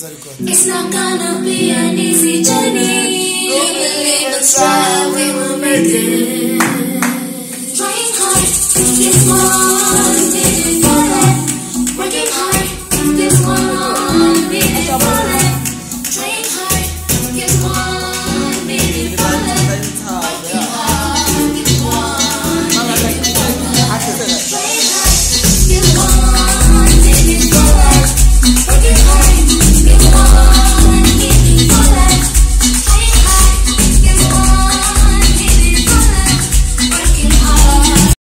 very good. It's not gonna be an easy journey. We believe and try, we will make it.